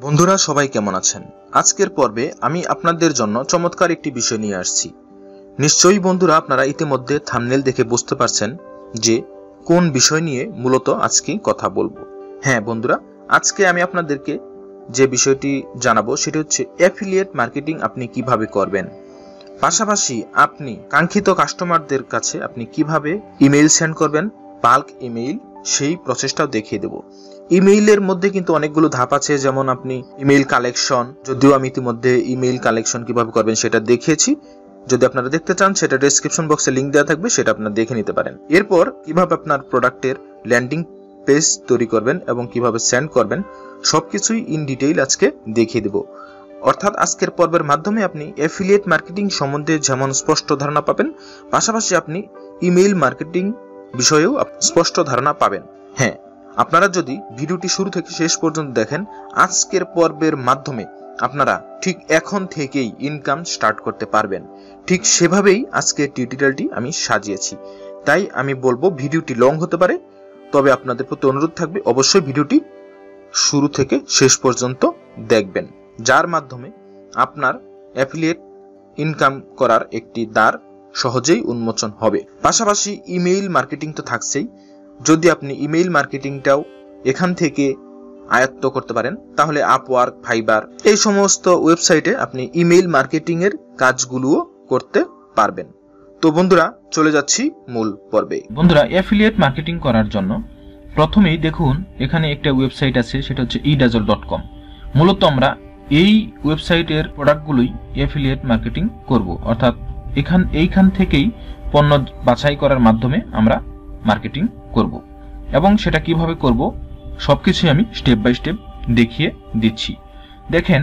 বন্ধুরা, সবাই কেমন আছেন? আজকের পর্বে আমি আপনাদের জন্য চমৎকার একটি বিষয় নিয়ে আসছি। নিশ্চয়ই বন্ধুরা, আপনারা ইতিমধ্যে থামনেল দেখে বুঝতে পারছেন যে কোন বিষয় নিয়ে মূলত আজকে কথা বলব। হ্যাঁ বন্ধুরা, আজকে আমি আপনাদেরকে যে বিষয়টি জানাব সেটি হচ্ছে অ্যাফিলিয়েট মার্কেটিং আপনি কীভাবে করবেন। পাশাপাশি আপনি কাঙ্ক্ষিত কাস্টমারদের কাছে আপনি কীভাবে ইমেইল সেন্ড করবেন বাল্ক ইমেইল সেই প্রসেসটাও দেখিয়ে দেব। ইমেইলের মধ্যে কিন্তু অনেকগুলো ধাপ আছে, যেমন আপনি ইমেইল কালেকশন, যদিও আমি ইতিমধ্যে ইমেইল কালেকশন কীভাবে করবেন সেটা দেখিয়েছি। যদি আপনারা দেখতে চান, সেটা ডেসক্রিপশন বক্সে লিংক দেওয়া থাকবে, সেটা আপনারা দেখে নিতে পারেন। এরপর কীভাবে আপনার প্রোডাক্টের ল্যান্ডিং পেজ তৈরি করবেন এবং কীভাবে সেন্ড করবেন, সবকিছুই ইন ডিটেইল আজকে দেখিয়ে দেব। অর্থাৎ আজকের পর্বের মাধ্যমে আপনি অ্যাফিলিয়েট মার্কেটিং সম্বন্ধে যেমন স্পষ্ট ধারণা পাবেন, পাশাপাশি আপনি ইমেইল মার্কেটিং বিষয়েও স্পষ্ট ধারণা পাবেন। হ্যাঁ আপনারা যদি ভিডিওটি শুরু থেকে শেষ পর্যন্ত দেখেন, আজকের পর্বের মাধ্যমে আপনারা ঠিক এখন থেকেই ইনকাম স্টার্ট করতে পারবেন। ঠিক সেভাবেই আজকের টিউটোরিয়ালটি আমি সাজিয়েছি। তাই আমি বলব ভিডিওটি লং হতে পারে, তবে আপনাদের প্রতি অনুরোধ থাকবে অবশ্যই ভিডিওটি শুরু থেকে শেষ পর্যন্ত দেখবেন, যার মাধ্যমে আপনার অ্যাফিলিয়েট ইনকাম করার একটি দ্বার সহজেই উন্মোচন হবে। পাশাপাশি ইমেইল মার্কেটিং তো থাকছেই যদি আপনি ইমেইল মার্কেটিংটাও এখান থেকে আয়ত্ত করতে পারেন, তাহলে আপওয়ার্ক ফাইবার এই সমস্ত ওয়েবসাইটে আপনি ইমেইল মার্কেটিং এর কাজগুলোও করতে পারবেন। তো বন্ধুরা, চলে যাচ্ছি মূল পর্বে। বন্ধুরা অ্যাফিলিয়েট মার্কেটিং করার জন্য প্রথমেই দেখুন, এখানে একটা ওয়েবসাইট আছে, সেটা হচ্ছে ইডাজল ডট কম মূলত আমরা এই ওয়েবসাইটের প্রোডাক্টগুলোই অ্যাফিলিয়েট মার্কেটিং করব। অর্থাৎ এখান, এইখান থেকেই পণ্য বাছাই করার মাধ্যমে আমরা মার্কেটিং করব। এবং সেটা কীভাবে করব, সবকিছুই আমি স্টেপ বাই স্টেপ দেখিয়ে দিচ্ছি। দেখেন,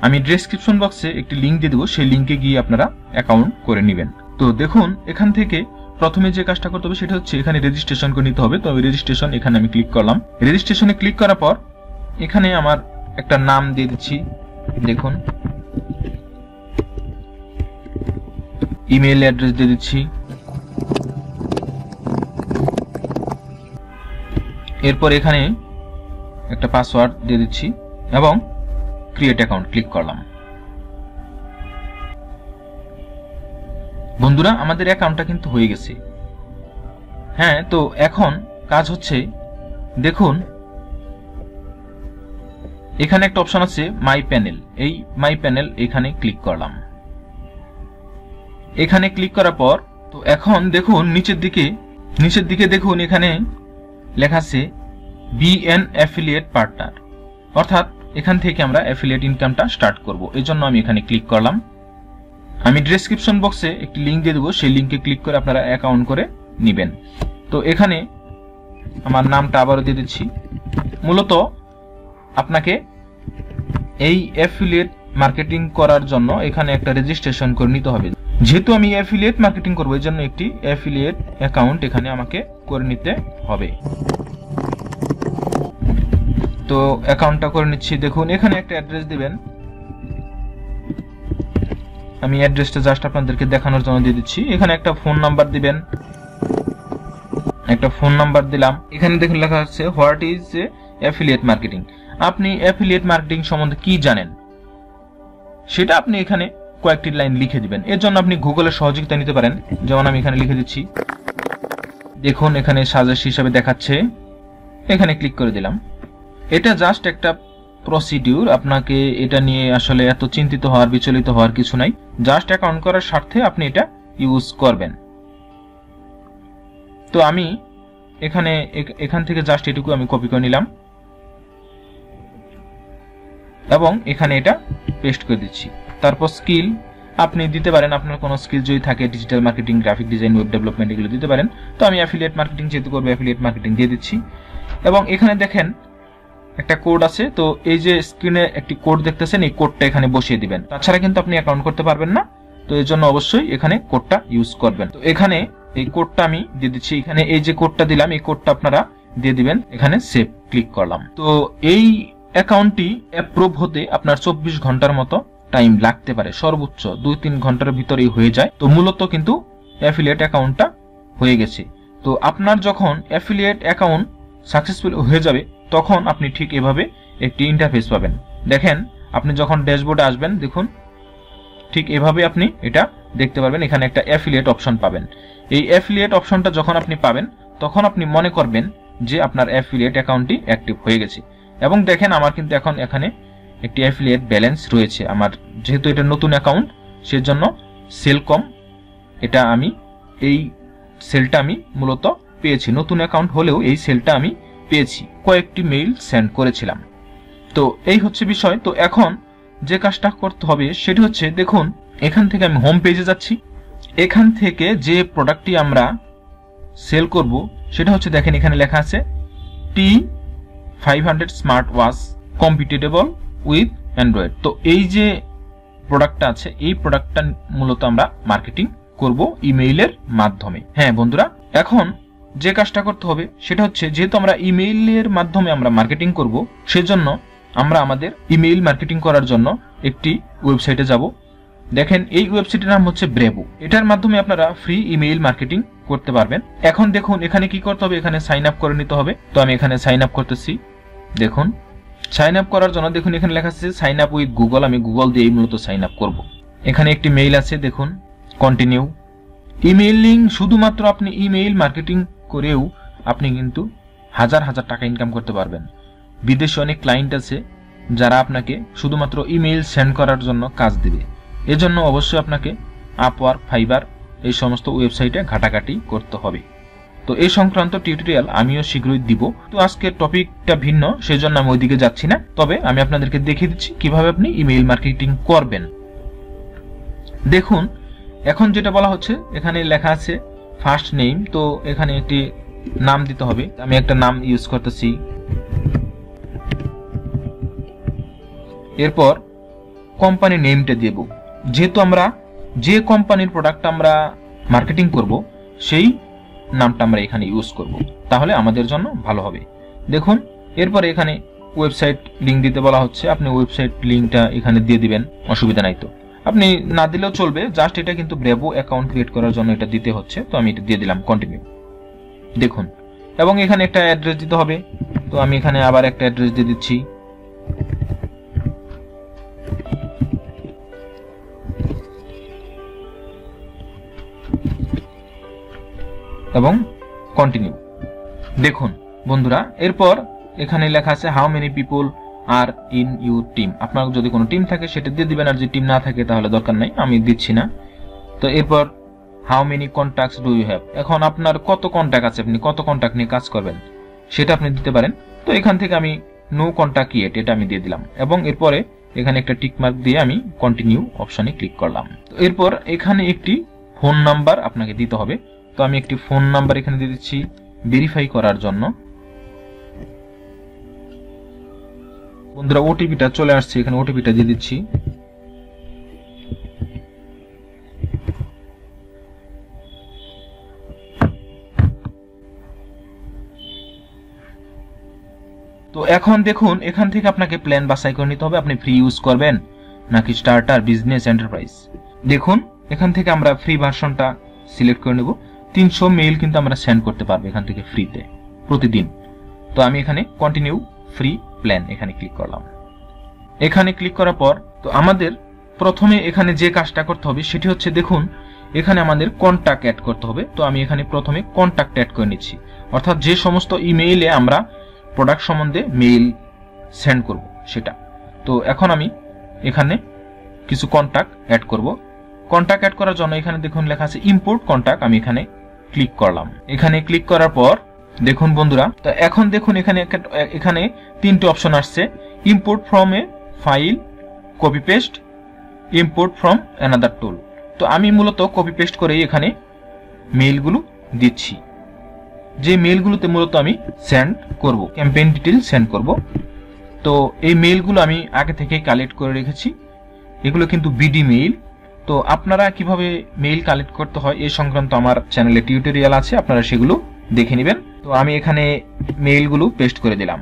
আমি ডেসক্রিপশন বক্সে একটি লিঙ্ক দিয়ে দেবো, সেই লিঙ্কে গিয়ে আপনারা অ্যাকাউন্ট করে নেবেন। তো দেখুন, এখান থেকে প্রথমে যে কাজটা করতে হবে সেটা হচ্ছে এখানে রেজিস্ট্রেশন করে নিতে হবে। তো রেজিস্ট্রেশন এখানে আমি ক্লিক করলাম। রেজিস্ট্রেশনে ক্লিক করার পর, এখানে আমার একটা নাম দিয়ে দিচ্ছি। দেখুন। ইমেল অ্যাড্রেস দিয়ে দিচ্ছি। এরপর এখানে একটা পাসওয়ার্ড দিয়ে দিচ্ছি এবং ক্রিয়েট অ্যাকাউন্ট ক্লিক করলাম। বন্ধুরা, আমাদের অ্যাকাউন্টটা কিন্তু হয়ে গেছে। হ্যাঁ তো এখন কাজ হচ্ছে, দেখুন, এখানে একটা অপশন আছে মাই প্যানেল এই মাই প্যানেল এখানে ক্লিক করলাম। এখানে ক্লিক করার পর, তো এখন দেখুন, নিচের দিকে নিচের দিকে দেখুন, এখানে লেখা আছে বিএন অ্যাফিলিয়েট পার্টনার অর্থাৎ এখান থেকে আমরা অ্যাফিলিয়েট ইনকামটা স্টার্ট করব। এই জন্য আমি এখানে ক্লিক করলাম। আমি ডেসক্রিপশন বক্সে একটি লিঙ্ক দিয়ে দেবো। সেই লিঙ্কে ক্লিক করে আপনারা অ্যাকাউন্ট করে নেবেন। তো এখানে আমার নামটা আবারও দিয়ে দিচ্ছি। মূলত আপনাকে এই অ্যাফিলিয়েট মার্কেটিং করার জন্য এখানে একটা রেজিস্ট্রেশন করে নিতে হবে। যেহেতু আমি অ্যাফিলিয়েট মার্কেটিং করব এই জন্য একটি অ্যাফিলিয়েট অ্যাকাউন্ট এখানে আমাকে করে নিতে হবে। তো অ্যাকাউন্টটা করে নিচ্ছি। দেখুন, এখানে একটা অ্যাড্রেস দিবেন। আমি অ্যাড্রেসটা জাস্ট আপনাদেরকে দেখানোর জন্য দিয়ে দিচ্ছি। এখানে একটা ফোন নাম্বার দিবেন। একটা ফোন নাম্বার দিলাম। এখানে দেখুন লেখা আছে হোয়াট ইজ অ্যাফিলিয়েট মার্কেটিং আপনি অ্যাফিলিয়েট মার্কেটিং সম্বন্ধে কি জানেন? সেটা আপনি এখানে কয়েকটি লাইন লিখে দিবেন। এর জন্য আপনি গুগলের সহযোগিতা নিতে পারেন। যেমন আমি এখানে লিখে দিচ্ছি, দেখুন এখানে সাজেস্ট হিসাবে দেখাচ্ছে। এখানে ক্লিক করে দিলাম। এটা জাস্ট একটা প্রসিডিউর আপনাকে এটা নিয়ে আসলে এত চিন্তিত হওয়ার, বিচলিত হওয়ার কিছু নাই। জাস্ট অ্যাকাউন্ট করার স্বার্থে আপনি এটা ইউজ করবেন। তো আমি এখানে এখান থেকে জাস্ট এটুকু আমি কপি করে নিলাম। এবং এখানে এটা পেস্ট করে দিচ্ছি। তারপর স্কিল আপনি দিতে পারেন, আপনার কোনো স্কিল যদি থাকে digital marketing graphic design web development এগুলো দিতে পারেন। তো আমি অ্যাফিলিয়েট মার্কেটিং যেহেতু করব অ্যাফিলিয়েট মার্কেটিং দিয়ে দিচ্ছি। এবং এখানে দেখেন, একটা কোড আছে, তো এই যে স্ক্রিনে একটি কোড দেখতেছেন, এই কোডটা এখানে বসিয়ে দিবেন। তাছাড়া কিন্তু আপনি অ্যাকাউন্ট করতে পারবেন না, তো এর জন্য অবশ্যই এখানে কোডটা ইউজ করবেন। তো এখানে এই কোডটা আমি দিয়ে দিচ্ছি। এখানে এই যে কোডটা দিলাম, এই কোডটা আপনারা দিয়ে দিবেন। এখানে সেভ ক্লিক করলাম। তো এই অ্যাকাউন্টটি অ্যাপ্রুভ হতে আপনার চব্বিশ ঘণ্টার মতো টাইম লাগতে পারে, সর্বোচ্চ দুই তিন ঘণ্টার ভিতরেই হয়ে যায়। তো মূলত কিন্তু অ্যাফিলিয়েট অ্যাকাউন্টটা হয়ে গেছে। তো আপনার যখন অ্যাফিলিয়েট অ্যাকাউন্ট সাকসেসফুল হয়ে যাবে, তখন আপনি ঠিক এভাবে একটি ইন্টারফেস পাবেন। দেখেন, আপনি যখন ড্যাশবোর্ডে আসবেন, দেখুন, ঠিক এভাবে আপনি এটা দেখতে পারবেন, এখানে একটা অ্যাফিলিয়েট অপশন পাবেন। এই অ্যাফিলিয়েট অপশনটা যখন আপনি পাবেন, তখন আপনি মনে করবেন যে আপনার অ্যাফিলিয়েট অ্যাকাউন্টটি অ্যাক্টিভ হয়ে গেছে। এবং দেখেন, আমার কিন্তু এখন এখানে একটি অ্যাফিলিয়েট ব্যালেন্স রয়েছে আমার। যেহেতু এটা নতুন অ্যাকাউন্ট সেজন্য সেলকম এটা আমি, এই সেলটা আমি মূলত পেয়েছি। নতুন অ্যাকাউন্ট হলেও এই সেলটা আমি পেয়েছি। কয়েকটি মেইল সেন্ড করেছিলাম। তো এই হচ্ছে বিষয়। তো এখন যে কাজটা করতে হবে, সেটি হচ্ছে দেখুন, এখান থেকে আমি হোম পেজে যাচ্ছি। এখান থেকে যে প্রোডাক্টটি আমরা সেল করব, সেটা হচ্ছে দেখেন এখানে লেখা আছে T five hundred smart watch compatible with Android. তো এই যে প্রোডাক্টটা আছে, এই প্রোডাক্টটা মূলত আমরা মার্কেটিং করব ইমেইলের মাধ্যমে। হ্যাঁ বন্ধুরা, এখন যে কাজটা করতে হবে সেটা হচ্ছে, যেহেতু আমরা ইমেইলের মাধ্যমে আমরা মার্কেটিং করব, সেজন্য আমরা আমাদের ইমেইল মার্কেটিং করার জন্য একটি ওয়েবসাইটে যাব। দেখেন, এই ওয়েবসাইটের নাম হচ্ছে ব্রেবো। এটার মাধ্যমে আপনারা ফ্রি ইমেইল মার্কেটিং করতে পারবেন। এখন দেখুন, এখানে কি করতে হবে? এখানে সাইন আপ করে নিতে হবে। তো আমি এখানে সাইন আপ করতেছি। দেখুন সাইন আপ করার জন্য দেখুন এখানে লেখা আছে সাইন আপ উইথ গুগল আমি গুগল দিয়ে মূলত সাইন আপ করব। এখানে একটি মেইল আছে, দেখুন কন্টিনিউ ইমেইলিং শুধুমাত্র আপনি ইমেইল মার্কেটিং করেও আপনি কিন্তু হাজার হাজার টাকা ইনকাম করতে পারবেন। বিদেশে অনেক ক্লায়েন্ট আছে, যারা আপনাকে শুধুমাত্র ইমেইল সেন্ড করার জন্য কাজ দেবে। এজন্য অবশ্যই আপনাকে আপওয়ার্ক ফাইবার এই সমস্ত ওয়েবসাইটে ঘাটাঘাটি করতে হবে। তো এই সংক্রান্ত টিউটোরিয়াল আমিও শীঘ্রই দিব। তো আজকে টপিকটা ভিন্ন, সেজন্য আমি ওইদিকে যাচ্ছি না। তবে আমি আপনাদেরকে দেখিয়ে দিচ্ছি কীভাবে আপনি ইমেইল মার্কেটিং করবেন। দেখুন, এখন যেটা বলা হচ্ছে, এখানে লেখা আছে ফার্স্ট নেম তো এখানে একটি নাম দিতে হবে। আমি একটা নাম ইউজ করতেছি। এরপর কোম্পানি নেমটা দেব। যেহেতু আমরা যে কোম্পানির প্রোডাক্ট আমরা মার্কেটিং করব, সেই নামটা আমরা এখানে ইউজ করব। তাহলে আমাদের জন্য ভালো হবে। দেখুন, এরপর এখানে ওয়েবসাইট লিঙ্ক দিতে বলা হচ্ছে। আপনি ওয়েবসাইট লিঙ্কটা এখানে দিয়ে দিবেন, অসুবিধা নাই তো। আপনি না দিলেও চলবে জাস্ট এটা কিন্তু ব্রেভো অ্যাকাউন্ট ক্রিয়েট করার জন্য এটা দিতে হচ্ছে। তো আমি এটা দিয়ে দিলাম কন্টিনিউ দেখুন, এবং এখানে একটা অ্যাড্রেস দিতে হবে। তো আমি এখানে আবার একটা অ্যাড্রেস দিয়ে দিচ্ছি। এবং কন্টিনিউ দেখুন, বন্ধুরা, এরপর এখানে লেখা আছে how many people are in your team আপনার যদি কোনো টিম থাকে, সেটা দিয়ে দিবেন, আর যদি টিম না থাকে, তাহলে দরকার নাই, আমি দিচ্ছি না। তো এরপর how many contacts do you have এখন আপনার কত কন্ট্যাক্ট আছে? আপনি কত কন্ট্যাক্ট নিয়ে কাজ করবেন? সেটা আপনি দিতে পারেন। তো এখান থেকে আমি নো কন্ট্যাক্ট ইয়েট এটা আমি দিয়ে দিলাম। এবং এরপরে এখানে একটা টিক মার্ক দিয়ে আমি কন্টিনিউ অপশনে ক্লিক করলাম। এরপর এখানে একটি ফোন নাম্বার আপনাকে দিতে হবে। তো আমি একটি ফোন নাম্বার এখানে দিয়ে দিচ্ছি ভেরিফাই করার জন্য। বন্ধুরা ওটিপিটা চলে আসছে, এখানে ওটিপিটা দিয়ে দিচ্ছি। তো এখন দেখুন, এখান থেকে আপনাকে প্ল্যান বাছাই করে নিতে হবে, আপনি ফ্রি ইউজ করবেন নাকি স্টার্টার বিজনেস এন্টারপ্রাইজ দেখুন, এখান থেকে আমরা ফ্রি ভার্সনটা সিলেক্ট করে নেব। তিনশো মেইল কিন্তু আমরা সেন্ড করতে পারব এখান থেকে ফ্রিতে প্রতিদিন। তো আমি এখানে কন্টিনিউ ফ্রি প্ল্যান এখানে ক্লিক করলাম। এখানে ক্লিক করার পর, তো আমাদের প্রথমে এখানে যে কাজটা করতে হবে সেটি হচ্ছে দেখুন, এখানে আমাদের কন্ট্যাক্ট অ্যাড করতে হবে। তো আমি এখানে প্রথমে কন্ট্যাক্ট অ্যাড করে নিচ্ছি। অর্থাৎ যে সমস্ত ইমেইলে আমরা প্রোডাক্ট সম্বন্ধে মেইল সেন্ড করব সেটা। তো এখন আমি এখানে কিছু কন্ট্যাক্ট অ্যাড করব। কন্ট্যাক্ট অ্যাড করার জন্য এখানে দেখুন লেখা আছে ইম্পোর্ট কন্ট্যাক্ট আমি এখানে ক্লিক করলাম। এখানে ক্লিক করার পর, দেখুন বন্ধুরা, তো এখন দেখুন এখানে এখানে তিনটে অপশন আসছে। Import from a file copy paste import from another tool তো আমি মূলত কপি পেস্ট করেই এখানে মেইলগুলো দিচ্ছি। যে মেইলগুলোতে মূলত আমি সেন্ড করব ক্যাম্পেইন ডিটেল সেন্ড করব। তো এই মেইলগুলো আমি আগে থেকে কালেক্ট করে রেখেছি। এগুলো কিন্তু বিডি মেইল তো আপনারা কীভাবে মেইল কালেক্ট করতে হয় এ সংক্রান্ত আমার চ্যানেলে টিউটোরিয়াল আছে, আপনারা সেগুলো দেখে নেবেন। তো আমি এখানে মেইলগুলো পেস্ট করে দিলাম।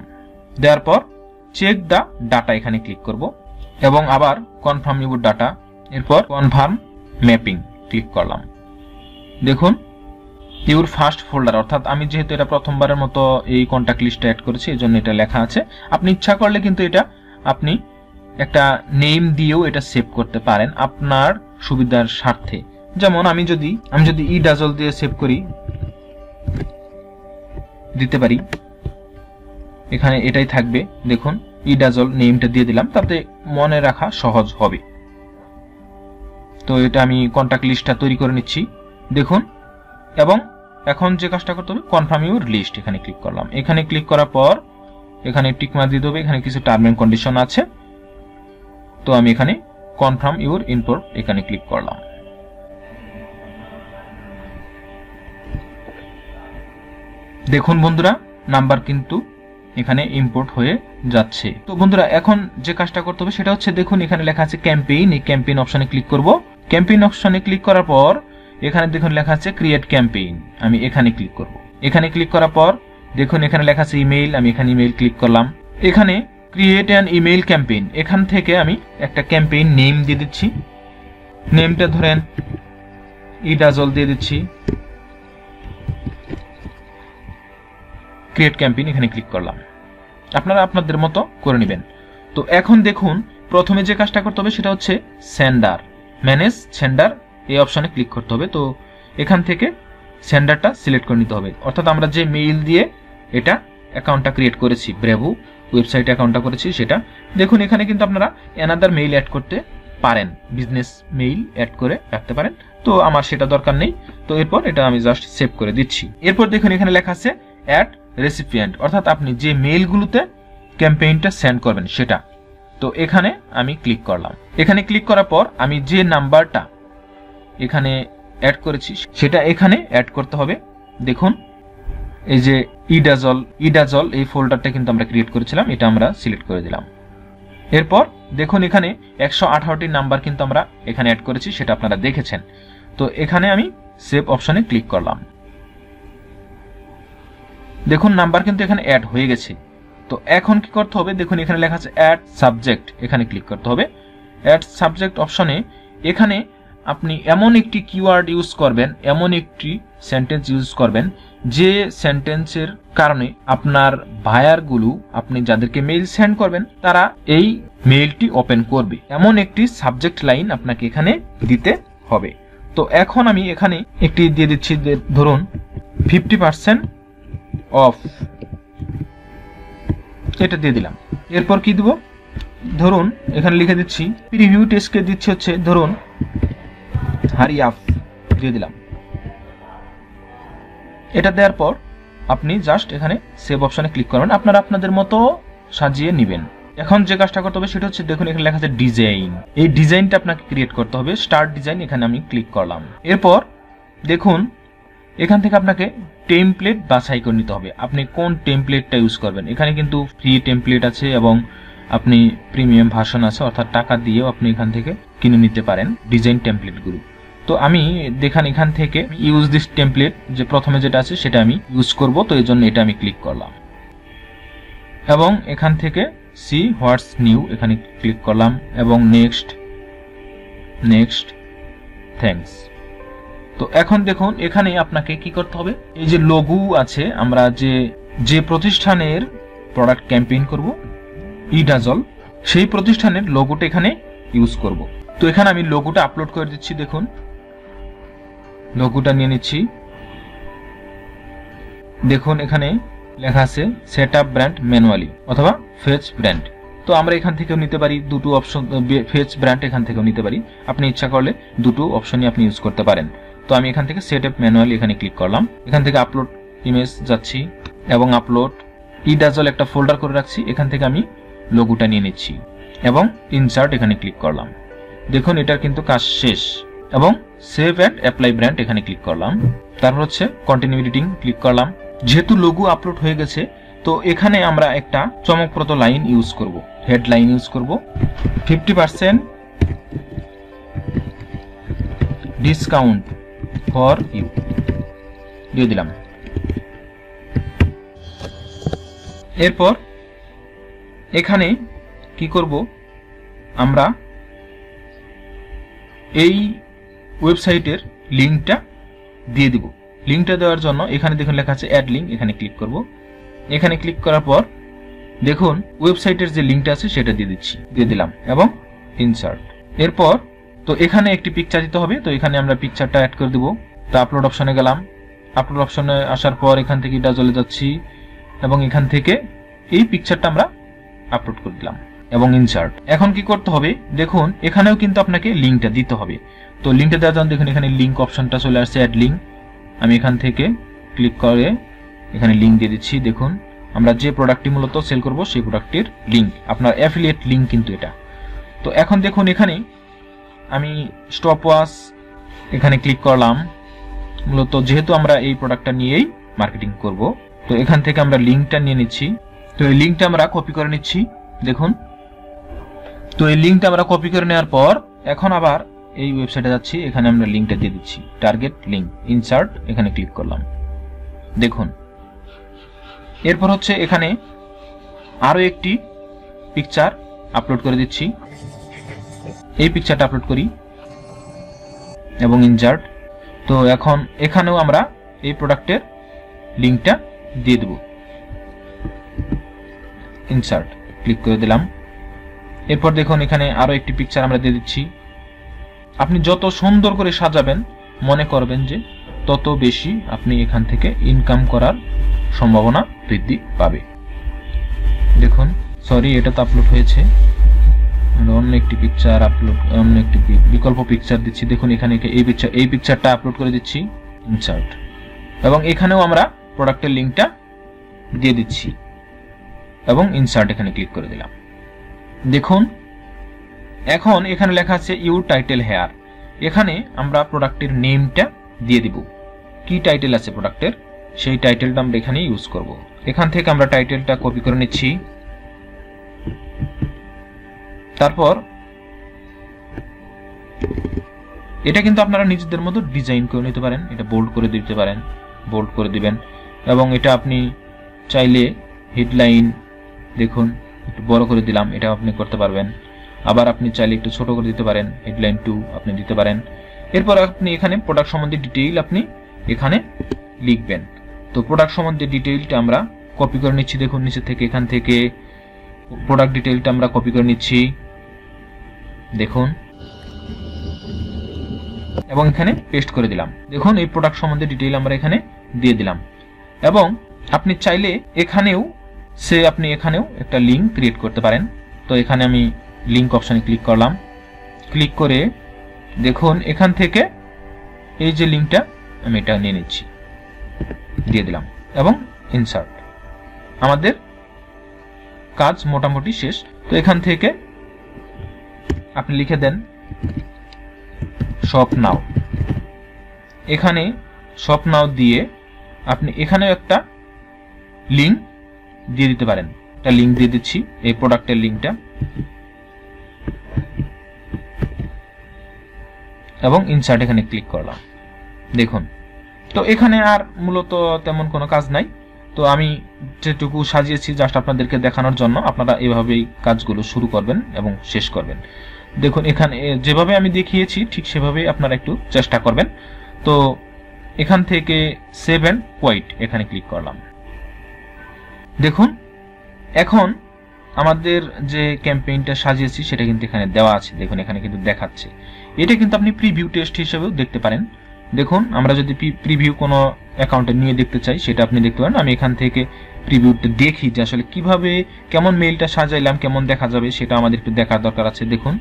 দেওয়ার পর চেক দ্য ডাটা এখানে ক্লিক করব এবং আবার কনফার্ম ইউর ডাটা এরপর কনফার্ম ম্যাপিং ক্লিক করলাম। দেখুন ইউর ফার্স্ট ফোল্ডার অর্থাৎ আমি যেহেতু এটা প্রথমবারের মতো এই কন্ট্যাক্ট লিস্টে অ্যাড করেছি এই জন্য এটা লেখা আছে। আপনি ইচ্ছা করলে কিন্তু এটা আপনি একটা নেম দিয়েও এটা সেভ করতে পারেন। আপনার সুবিধার স্বার্থে। যেমন আমি যদি আমি যদি ই ডাজল দিয়ে সেভ করি, দিতে পারি। এখানে এটাই থাকবে। দেখুন, ই ডাজল নেমটা দিয়ে দিলাম, তাতে মনে রাখা সহজ হবে। তো এটা আমি কন্ট্যাক্ট লিস্টটা তৈরি করে নিচ্ছি। দেখুন, এবং এখন যে কাজটা করতে হবে কনফার্ম ইউর লিস্ট এখানে ক্লিক করলাম। এখানে ক্লিক করার পর, এখানে টিকমার দিয়ে দেবে, এখানে কিছু টার্ম এন্ড কন্ডিশন আছে। তো আমি এখানে কনফার্ম ইউর ইনপোর্ট এখানে ক্লিক করলাম। দেখুন বন্ধুরা নাম্বার কিন্তু এখানে ইম্পোর্ট হয়ে যাচ্ছে। তো বন্ধুরা, এখন যে কাজটা করতে হবে সেটা হচ্ছে দেখুন, এখানে লেখা আছে ক্যাম্পেইন এই ক্যাম্পেইন অপশনে ক্লিক করব। ক্যাম্পেইন অপশনে ক্লিক করার পর এখানে দেখুন লেখা আছে ক্রিয়েট ক্যাম্পেইন আমি এখানে ক্লিক করব। এখানে ক্লিক করার পর দেখুন, এখানে লেখা আছে ইমেইল আমি এখানে ইমেইল ক্লিক করলাম। এখানে ক্রিয়েট অ্যান ইমেইল ক্যাম্পেইন এখান থেকে আমি একটা ক্যাম্পেইন নেম দিয়ে দিচ্ছি। নেমটা ধরেন ইডাজল দিয়ে দিচ্ছি। ক্রিয়েট ক্যাম্পেইন এখানে ক্লিক করলাম। আপনারা আপনাদের মতো করে নেবেন। তো এখন দেখুন, প্রথমে যে কাজটা করতে হবে সেটা হচ্ছে সেন্ডার ম্যানেজ সেন্ডার এই অপশানে ক্লিক করতে হবে। তো এখান থেকে সেন্ডারটা সিলেক্ট করে নিতে হবে। অর্থাৎ আমরা যে মেইল দিয়ে এটা অ্যাকাউন্টটা ক্রিয়েট করেছি ব্রেভু ওয়েবসাইট অ্যাকাউন্টটা করেছি সেটা। দেখুন, এখানে কিন্তু আপনারা অ্যানাদার মেইল অ্যাড করতে পারেন। বিজনেস মেইল অ্যাড করে রাখতে পারেন। তো আমার সেটা দরকার নেই। তো এরপর এটা আমি জাস্ট সেভ করে দিচ্ছি। এরপর দেখুন, এখানে লেখা আছে অ্যাড রেসিপিয়েন্ট অর্থাৎ আপনি যে মেইলগুলোতে ক্যাম্পেইনটা সেন্ড করবেন সেটা। তো এখানে আমি ক্লিক করলাম। এখানে ক্লিক করার পর আমি যে নাম্বারটা এখানে অ্যাড করেছি, সেটা এখানে অ্যাড করতে হবে। দেখুন এই যে ইডাজল ইডাজল, এই ফোল্ডারটা কিন্তু আমরা ক্রিয়েট করেছিলাম, এটা আমরা সিলেক্ট করে দিলাম। এরপর দেখুন এখানে একশো আঠারোটি নাম্বার কিন্তু আমরা এখানে অ্যাড করেছি, সেটা আপনারা দেখেছেন। তো এখানে আমি সেভ অপশনে ক্লিক করলাম। দেখুন নাম্বার কিন্তু এখানে অ্যাড হয়ে গেছে। তো এখন কি করতে হবে? দেখুন এখানে লেখা আছে অ্যাড সাবজেক্ট এখানে ক্লিক করতে হবে। অ্যাড সাবজেক্ট অপশনে এখানে আপনি এমন একটি কিওয়ার্ড ইউজ করবেন, এমন একটি সেন্টেন্স ইউজ করবেন যে সেন্টেন্সের কারণে আপনার ভায়ারগুলো আপনি যাদেরকে মেইল সেন্ড করবেন, তারা এই মেইলটি ওপেন করবে। এমন একটি সাবজেক্ট লাইন আপনাকে এখানে দিতে হবে। তো এখন আমি এখানে একটি দিয়ে দিচ্ছি ধরুন ফিফটি পার্সেন্ট অফ এটা দিয়ে দিলাম। এরপর কি দিব? ধরুন, এখানে লিখে দিচ্ছি প্রিভিউ টেস্টকে দিচ্ছি হচ্ছে, ধরুন হারি আপ দিয়ে দিলাম। এটা দেওয়ার পর আপনি জাস্ট এখানে সেভ অপশনে ক্লিক করবেন। আপনারা আপনাদের মতো সাজিয়ে নেবেন। এখন যে কাজটা করতে হবে সেটা হচ্ছে দেখুন, এখানে লেখা আছে ডিজাইন এই ডিজাইনটা আপনাকে ক্রিয়েট করতে হবে। স্টার্ট ডিজাইন এখানে আমি ক্লিক করলাম। এরপর দেখুন, এখান থেকে আপনাকে টেমপ্লেট বাছাই করে নিতে হবে। আপনি কোন টেমপ্লেটটা ইউজ করবেন? এখানে কিন্তু ফ্রি টেমপ্লেট আছে এবং আপনি প্রিমিয়াম ভার্সন আছে, অর্থাৎ টাকা দিয়েও আপনি এখান থেকে কিনে নিতে পারেন ডিজাইন টেমপ্লেটগুলো তো আমি দেখান এখান থেকে ইউজ দিস টেমপ্লেট যে প্রথমে যেটা আছে সেটা আমি ইউজ করব, তো এই জন্য এটা আমি ক্লিক করলাম। এবং এখান থেকে সি হোয়াটস নিউ এখানে ক্লিক করলাম, এবং নেক্সট নেক্সট থ্যাংকস তো এখন দেখুন, এখানে আপনাকে কি করতে হবে? এই যে লঘু আছে, আমরা যে যে প্রতিষ্ঠানের প্রোডাক্ট ক্যাম্পেইন করব ইডাজল সেই প্রতিষ্ঠানের লোগোটা এখানে ইউজ করব। তো এখানে আমি লোগোটা আপলোড করে দিচ্ছি, দেখুন। লোগোটা নিয়ে নিচ্ছি। দেখুন, এখানে লেখা আছে সেট আপ ব্র্যান্ড ম্যানুয়ালি অথবা ফেচ ব্র্যান্ড তো আমরা এখান থেকেও নিতে পারি দুটো অপশন ফেচ ব্র্যান্ড এখান থেকেও নিতে পারি। আপনি ইচ্ছা করলে দুটো অপশনই আপনি ইউজ করতে পারেন। তো আমি এখান থেকে সেট আপ ম্যানুয়ালি এখানে ক্লিক করলাম। এখান থেকে আপলোড ইমেজ যাচ্ছি এবং আপলোড ইডাজল একটা ফোল্ডার করে রাখছি। এখান থেকে আমি লোগোটা নিয়ে নিচ্ছি এবং ইনসার্ট এখানে ক্লিক করলাম। দেখুন, এটার কিন্তু কাজ শেষ। এবং সেভ অ্যান্ড অ্যাপ্লাই ব্র্যান্ড এখানে ক্লিক করলাম। তারপর হচ্ছে কন্টিনিউ এডিটিং ক্লিক করলাম। যেহেতু লোগো আপলোড হয়ে গেছে, তো এখানে আমরা একটা চমকপ্রদ লাইন ইউজ করব। হেড লাইন ইউজ করব। Fifty percent discount for you দিয়ে দিলাম। এরপর এখানে কি করব? আমরা এই ওয়েবসাইটের লিঙ্কটা দিয়ে দিব। লিঙ্কটা দেওয়ার জন্য এখানে দেখুন লেখা আছে অ্যাড লিঙ্ক এখানে ক্লিক করব। এখানে ক্লিক করার পর দেখুন ওয়েবসাইটের যে লিঙ্কটা আছে সেটা দিয়ে দিচ্ছি, দিয়ে দিলাম এবং ইনসার্ট এরপর তো এখানে একটি পিকচার দিতে হবে, তো এখানে আমরা পিকচারটা অ্যাড করে দেবো। তো আপলোড অপশনে গেলাম। আপলোড অপশনে আসার পর এখান থেকে চলে যাচ্ছি এবং এখান থেকে এই পিকচারটা আমরা আপলোড করে দিলাম এবং ইনসার্ট এখন কি করতে হবে? দেখুন, এখানেও কিন্তু আপনাকে লিঙ্কটা দিতে হবে। তো লিঙ্কটা দেওয়ার জন্য দেখুন এখানে লিঙ্ক অপশনটা চলে আসছে অ্যাড লিঙ্ক আমি এখান থেকে ক্লিক করে এখানে লিঙ্ক দিয়ে দিচ্ছি। দেখুন, আমরা যে প্রোডাক্টটি মূলত সেল করব, সেই প্রোডাক্টের লিঙ্ক আপনার অ্যাফিলিয়েট লিঙ্ক কিন্তু এটা। তো এখন দেখুন এখানে আমি স্টপ ওয়াচ এখানে ক্লিক করলাম। মূলত যেহেতু আমরা এই প্রোডাক্টটা নিয়েই মার্কেটিং করব, তো এখান থেকে আমরা লিঙ্কটা নিয়ে নিচ্ছি। তো এই লিঙ্কটা আমরা কপি করে নিচ্ছি। দেখুন, তো এই লিঙ্কটা আমরা কপি করে নেওয়ার পর এখন আবার এই ওয়েবসাইটে যাচ্ছি, এখানে আমরা লিঙ্কটা দিয়ে দিচ্ছি। টার্গেট লিঙ্ক ইনসার্ট এখানে ক্লিক করলাম। দেখুন, এরপর হচ্ছে এখানে আরও একটি পিকচার আপলোড করে দিচ্ছি। এই পিকচারটা আপলোড করি এবং ইনজার্ট তো এখন এখানেও আমরা এই প্রোডাক্টের লিঙ্কটা দিয়ে দেব। ইনসার্ট ক্লিক করে দিলাম। এরপর দেখুন, এখানে আরও একটি পিকচার আমরা দিয়ে দিচ্ছি। আপনি যত সুন্দর করে সাজাবেন, মনে করবেন যে তত বেশি আপনি এখান থেকে ইনকাম করার সম্ভাবনা বৃদ্ধি পাবে। দেখুন সরি এটা তো আপলোড হয়েছে অন্য একটি পিকচার আপলোড অন্য একটি বিকল্প পিকচার দিচ্ছি। দেখুন, এখানে এই পিকচার এই পিকচারটা আপলোড করে দিচ্ছি ইনসার্ট এবং এখানেও আমরা প্রোডাক্টের লিঙ্কটা দিয়ে দিচ্ছি। এবং ইনসার্ট এখানে ক্লিক করে দিলাম। দেখুন এখন এখানে লেখা আছে ইউ টাইটেল হেয়ার এখানে আমরা প্রোডাক্টের নেমটা দিয়ে দিব। কি টাইটেল আছে প্রোডাক্টের সেই টাইটেলটা আমরা এখানে ইউজ করব। এখান থেকে আমরা টাইটেলটা কপি করে নিচ্ছি। তারপর, এটা কিন্তু আপনারা নিজেদের মতো ডিজাইন করে নিতে পারেন। এটা বোল্ড করে দিতে পারেন। বোল্ড করে দিবেন। এবং এটা আপনি চাইলে হেডলাইন দেখুন, একটু বড় করে দিলাম। এটা আপনি করতে পারবেন। আবার আপনি চাইলে একটু ছোট করে দিতে পারেন হেডলাইন টু আপনি দিতে পারেন। এরপর আপনি এখানে প্রোডাক্ট সম্বন্ধে ডিটেইল আপনি এখানে লিখবেন। তো প্রোডাক্ট সম্বন্ধে ডিটেইলটা আমরা কপি করে নিচ্ছি। দেখুন, নিচে থেকে, এখান থেকে প্রোডাক্ট ডিটেইলটা আমরা কপি করে নিচ্ছি। দেখুন। এবং এখানে পেস্ট করে দিলাম। দেখুন, এই প্রোডাক্ট সম্বন্ধে ডিটেইল আমরা এখানে দিয়ে দিলাম। এবং আপনি চাইলে এখানেও সে আপনি এখানেও একটা লিঙ্ক ক্রিয়েট করতে পারেন। তো এখানে আমি লিঙ্ক অপশানে ক্লিক করলাম। ক্লিক করে দেখুন, এখান থেকে এই যে লিঙ্কটা আমি এটা নিয়ে নিচ্ছি। দিয়ে দিলাম এবং ইনসার্ট আমাদের কাজ মোটামুটি শেষ। তো এখান থেকে আপনি লিখে দেন শপ নাও এখানে শপ নাও দিয়ে আপনি এখানেও একটা লিঙ্ক দিয়ে দিতে পারেন। একটা লিঙ্ক দিয়ে দিচ্ছি, এই প্রোডাক্টের লিঙ্কটা এবং ইনসার্ট এখানে ক্লিক করলাম। দেখুন, তো এখানে আর মূলত তেমন কোনো কাজ নাই। তো আমি যেটুকু সাজিয়েছি জাস্ট আপনাদেরকে দেখানোর জন্য, আপনারা এভাবেই কাজগুলো শুরু করবেন এবং শেষ করবেন। দেখুন, এখানে যেভাবে আমি দেখিয়েছি, ঠিক সেভাবেই আপনারা একটু চেষ্টা করবেন। তো এখান থেকে সেভ অ্যান্ড এখানে ক্লিক করলাম। দেখুন, এখন আমাদের যে ক্যাম্পেইনটা সাজিয়েছি, সেটা কিন্তু এখানে দেওয়া আছে। দেখুন, এখানে কিন্তু দেখাচ্ছে। এটা কিন্তু আপনি প্রিভিউ টেস্ট হিসেবেও দেখতে পারেন। দেখুন, আমরা যদি প্রিভিউ কোনো অ্যাকাউন্টে নিয়ে দেখতে চাই, সেটা আপনি দেখতে পারেন। আমি এখান থেকে প্রিভিউটা দেখি যে আসলে কীভাবে, কেমন মেইলটা সাজাইলাম, কেমন দেখা যাবে, সেটা আমাদের একটু দেখার দরকার আছে। দেখুন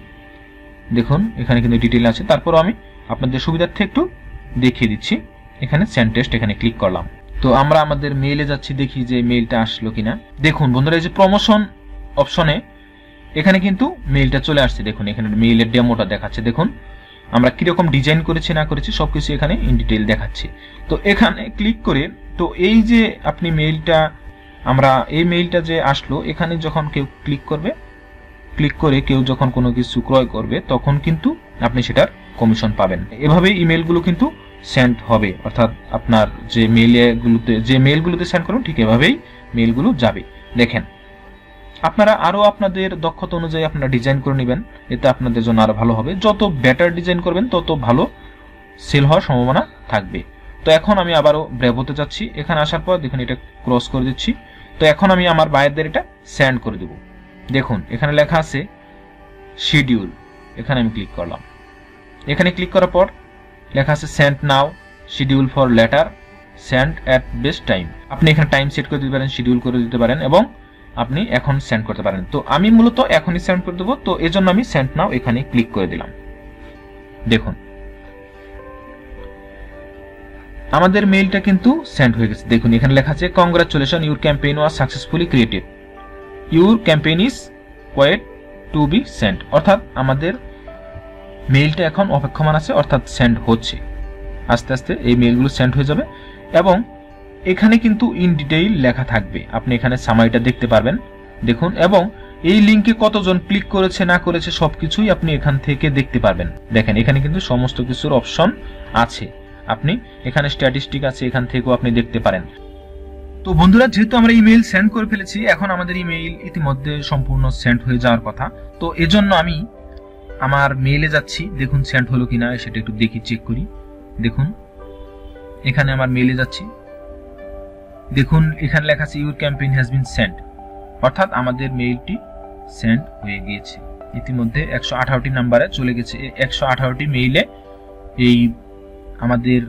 দেখুন, এখানে কিন্তু ডিটেল আছে। তারপর আমি আপনাদের সুবিধার্থে একটু দেখিয়ে দিচ্ছি। এখানে সেন্ড টেস্ট এখানে ক্লিক করলাম। তো আমরা আমাদের মেইলে যাচ্ছি, দেখি যে মেইলটা আসলো কিনা। দেখুন বন্ধুরা, এই যে প্রমোশন অপশনে এখানে কিন্তু মেইলটা চলে আসছে, দেখুন, এখানে মেইলের ডেমোটা দেখাচ্ছে, দেখুন। আমরা কীরকম ডিজাইন করেছি, না করেছি, সবকিছু এখানে ইন ডিটেল দেখাচ্ছে। তো এখানে ক্লিক করে, তো এই যে আপনি মেইলটা আমরা এই মেইলটা যে আসলো, এখানে যখন কেউ ক্লিক করবে ক্লিক করে কেউ যখন কোনো কিছু ক্রয় করবে, তখন কিন্তু আপনি সেটার কমিশন পাবেন। এভাবেই ইমেলগুলো কিন্তু সেন্ড হবে, অর্থাৎ আপনার যে মেইলগুলোতে যে মেইলগুলোতে সেন্ড করুন, ঠিক এভাবেই মেইলগুলো যাবে। দেখেন আপনারা আরও আপনাদের দক্ষতা অনুযায়ী আপনারা ডিজাইন করে নেবেন। এতে আপনাদের জন্য আরও ভালো হবে। যত বেটার ডিজাইন করবেন, তত ভালো সেল হওয়ার সম্ভাবনা থাকবে। তো এখন আমি আবারও ব্র্যাবোতে যাচ্ছি। এখানে আসার পর দেখুন এটা ক্রস করে দিচ্ছি। তো এখন আমি আমার বায়ারদের এটা স্যান্ড করে দেব। দেখুন, এখানে লেখা আছে শিডিউল এখানে আমি ক্লিক করলাম। এখানে ক্লিক করার পর লেখা আছে send now schedule for later send at best time আপনি এখানে টাইম সেট করে দিতে পারেন শিডিউল করে দিতে পারেন এবং আপনি এখন সেন্ড করতে পারেন। তো আমি মূলত এখনই সেন্ড করে দেবো, তো এজন্য আমি সেন্ড নাও এখানে ক্লিক করে দিলাম। দেখুন। আমাদের মেইলটা কিন্তু সেন্ড হয়ে গেছে। দেখুন, এখানে লেখা আছে congratulation your campaign was successfully created your campaign is wait to be send অর্থাৎ আমাদের মেইলটা এখন অপেক্ষমান আছে, অর্থাৎ সেন্ড হচ্ছে। আস্তে আস্তে এই মেইলগুলো সেন্ড হয়ে যাবে। এবং এখানে কিন্তু ইন ডিটেইল লেখা থাকবে। আপনি এখানে সামারিটা দেখতে পারবেন। দেখুন, এবং এই লিঙ্কে কতজন ক্লিক করেছে, না করেছে, সবকিছুই আপনি এখান থেকে দেখতে পারবেন। দেখেন, এখানে কিন্তু সমস্ত কিছুর অপশন আছে। আপনি এখানে স্ট্যাটিস্টিক আছে, এখান থেকেও আপনি দেখতে পারেন। তো বন্ধুরা, যেহেতু আমরা ইমেইল সেন্ড করে ফেলেছি, এখন আমাদের ইমেইল ইতিমধ্যে সম্পূর্ণ সেন্ড হয়ে যাওয়ার কথা। তো এজন্য আমি আমার মেইলে যাচ্ছি। দেখুন সেন্ড হলো কিনা, সেটা একটু দেখি চেক করি। দেখুন, এখানে আমার মেইলে যাচ্ছি। দেখুন, এখানে লেখা আছে your campaign has been sent অর্থাৎ আমাদের মেইলটি সেন্ড হয়ে গিয়েছে। ইতিমধ্যে একশো আঠারোটি নাম্বারে চলে গেছে। একশো আঠারোটি মেইলে এই আমাদের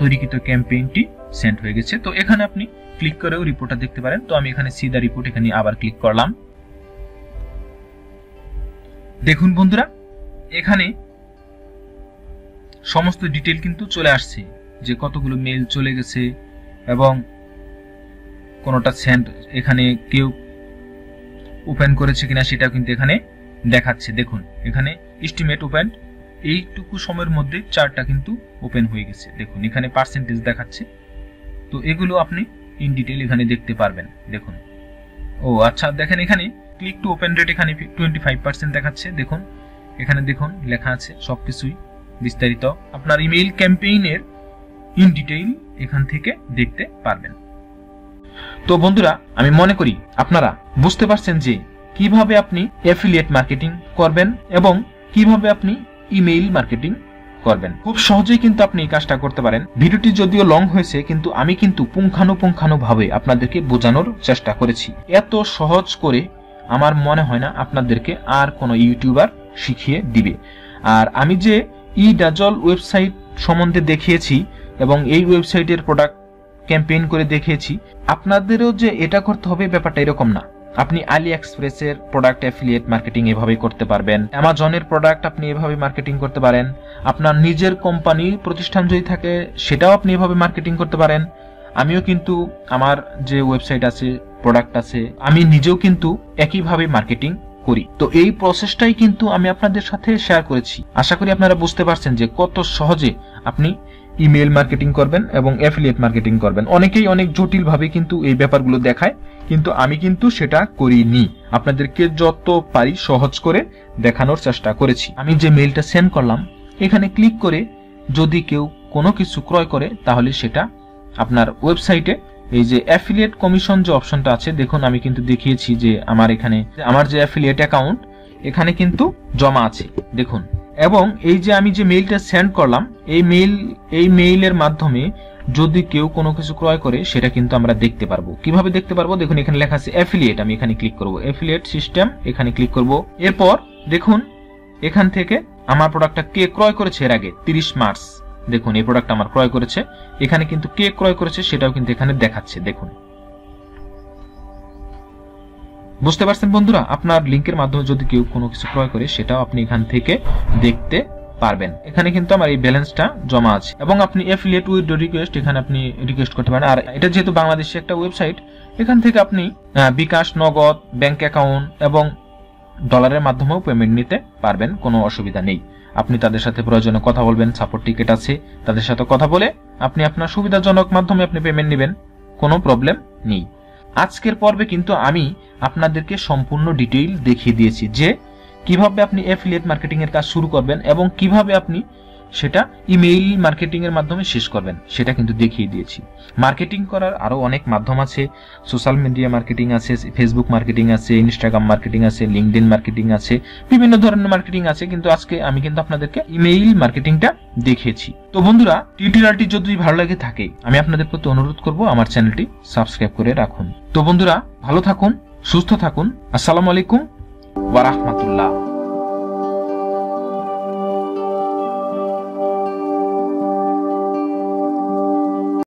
তৈরিকৃত ক্যাম্পেইনটি সেন্ড হয়ে গেছে। তো এখানে আপনি ক্লিক করেও রিপোর্টটা দেখতে পারেন। তো আমি এখানে সিদা রিপোর্ট এখানে আবার ক্লিক করলাম। দেখুন বন্ধুরা, এখানে সমস্ত ডিটেল কিন্তু চলে আসছে। যে কতগুলো মেল চলে গেছে এবং কোনটা সেন্ড এখানে কেউ ওপেন করেছে কিনা সেটা কিন্তু এখানে দেখাচ্ছে। দেখুন, এখানে এস্টিমেট ওপেন এইটুকু সময়ের মধ্যে চারটা কিন্তু ওপেন হয়ে গেছে। দেখুন, এখানে পার্সেন্টেজ দেখাচ্ছে। তো এগুলো আপনি ইন ডিটেল এখানে দেখতে পারবেন। দেখুন। ও আচ্ছা দেখেন এখানে ক্লিক টু ওপেন রেট এখানে টোয়েন্টি ফাইভ পার্সেন্ট দেখাচ্ছে। দেখুন, এখানে দেখুন, লেখা আছে সব কিছুই বিস্তারিত। আপনার ইমেইল ক্যাম্পেইনের ইন ডিটেইল এখান থেকে দেখতে পারবেন। তো বন্ধুরা, আমি মনে করি আপনারা বুঝতে পারছেন যে কীভাবে আপনি অ্যাফিলিয়েট মার্কেটিং করবেন এবং কীভাবে আপনি ইমেইল মার্কেটিং করবেন। খুব সহজেই কিন্তু আপনি এই কাজটা করতে পারেন। ভিডিওটি যদিও লং হয়েছে, কিন্তু আমি কিন্তু পুঙ্খানুপুঙ্খানুভাবে আপনাদেরকে বোঝানোর চেষ্টা করেছি। এত সহজ করে আমার মনে হয় না আপনাদেরকে আর কোনো ইউটিউবার শিখিয়ে দিবে। আর আমি যে ই ডাজল ওয়েবসাইট সম্বন্ধে দেখিয়েছি এবং এই ওয়েবসাইটের প্রোডাক্ট ক্যাম্পেইন করে দেখিয়েছি, আপনাদেরও যে এটা করতে হবে ব্যাপারটা এরকম না। আপনি আলি এক্সপ্রেসের প্রোডাক্ট অ্যাফিলিয়েট মার্কেটিং এভাবে করতে পারবেন, অ্যামাজনের প্রোডাক্ট আপনি এভাবে মার্কেটিং করতে পারেন, আপনার নিজের কোম্পানি প্রতিষ্ঠান যদি থাকে সেটাও আপনি এভাবে মার্কেটিং করতে পারেন। আমিও কিন্তু আমার যে ওয়েবসাইট আছে, প্রোডাক্ট আছে, আমি নিজেও কিন্তু একইভাবে মার্কেটিং করি। তো এই প্রসেসটাই কিন্তু আমি আপনাদের সাথে শেয়ার করেছি। আশা করি আপনারা বুঝতে পারছেন যে কত সহজে আপনি ইমেল মার্কেটিং করবেন এবং অ্যাফিলিয়েট মার্কেটিং করবেন। অনেকেই অনেক জটিল ভাবে কিন্তু এই ব্যাপারগুলো দেখায়, কিন্তু আমি কিন্তু সেটা করিনি। আপনাদেরকে যত পারি সহজ করে দেখানোর চেষ্টা করেছি। আমি যে মেইলটা সেন্ড করলাম, এখানে ক্লিক করে যদি কেউ কোনো কিছু ক্রয় করে, তাহলে সেটা আপনার ওয়েবসাইটে, এই যে অ্যাফিলিয়েট কমিশন যে অপশনটা আছে, দেখুন আমি কিন্তু দেখিয়েছি যে আমার এখানে, আমার যে অ্যাফিলিয়েট অ্যাকাউন্ট এখানে কিন্তু জমা আছে, দেখুন। এবং এই যে আমি যে মেইলটা সেন্ড করলাম, এই মেইল এই মেইলের মাধ্যমে যদি কেউ কোনো কিছু ক্রয় করে, সেটা কিন্তু আমরা দেখতে পারব। কীভাবে দেখতে পারব? দেখুন, এখানে লেখা আছে অ্যাফিলিয়েট আমি এখানে ক্লিক করব। অ্যাফিলিয়েট সিস্টেম এখানে ক্লিক করব। এরপর, দেখুন, এখান থেকে আমার প্রোডাক্টটা কে ক্রয় করেছে এর আগে? তিরিশ মার্চ। দেখুন, এই প্রোডাক্ট আমার ক্রয় করেছে। এখানে কিন্তু কে ক্রয় করেছে, সেটাও কিন্তু এখানে দেখাচ্ছে, দেখুন। বুঝতে পারছেন বন্ধুরা? আপনার লিঙ্কের মাধ্যমে যদি কেউ কোনো কিছু ক্রয় করে, সেটাও আপনি এখান থেকে দেখতে পারবেন। এখানে কিন্তু আমার এই ব্যালেন্সটা জমা আছে। এবং আপনি অ্যাফিলিয়েট উইথ রিকোয়েস্ট এখানে আপনি রিকোয়েস্ট করতে পারেন। আর এটা যেহেতু বাংলাদেশে একটা ওয়েবসাইট এখান থেকে আপনি বিকাশ, নগদ ব্যাংক অ্যাকাউন্ট এবং ডলারের মাধ্যমেও পেমেন্ট নিতে পারবেন। কোনো অসুবিধা নেই। আপনি তাদের সাথে প্রয়োজনে কথা বলবেন সাপোর্ট টিকিট আছে, তাদের সাথে কথা বলে আপনি আপনার সুবিধাজনক মাধ্যমে আপনি পেমেন্ট নেবেন। কোনো প্রবলেম নেই। আজকের পর্বে কিন্তু আমি আপনাদেরকে সম্পূর্ণ ডিটেইল দেখিয়ে দিয়েছি যে কীভাবে আপনি অ্যাফিলিয়েট মার্কেটিংয়ের কাজ শুরু করবেন এবং কীভাবে আপনি সেটা ইমেইল মার্কেটিং এর মাধ্যমে শেষ করবেন, সেটা কিন্তু দেখিয়ে দিয়েছি। মার্কেটিং করার আরও অনেক মাধ্যম আছে, সোশ্যাল মিডিয়া মার্কেটিং আছে, ফেসবুক মার্কেটিং আছে, ইনস্টাগ্রাম মার্কেটিং আছে লিঙ্কডিন মার্কেটিং আছে, বিভিন্ন ধরনের মার্কেটিং আছে, কিন্তু আজকে আমি কিন্তু আপনাদেরকে ইমেইল মার্কেটিংটা দেখিয়েছি। তো বন্ধুরা, টিউটোরিয়ালটি যদি ভালো লাগে থাকে, আমি আপনাদের প্রতি অনুরোধ করব আমার চ্যানেলটি সাবস্ক্রাইব করে রাখুন। তো বন্ধুরা, ভালো থাকুন, সুস্থ থাকুন, আসসালামু আলাইকুম, ওয়া রাহমাতুল্লাহ।